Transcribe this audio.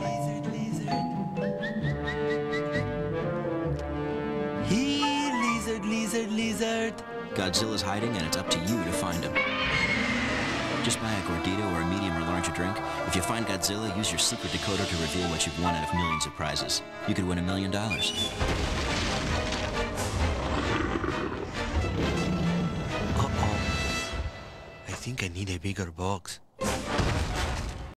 Lizard, lizard. Lizard, lizard, lizard. Godzilla's hiding, and it's up to you to find him. Just buy a Gordito or a medium or large drink. If you find Godzilla, use your secret decoder to reveal what you've won out of millions of prizes. You could win a million dollars. Uh-oh. I think I need a bigger box.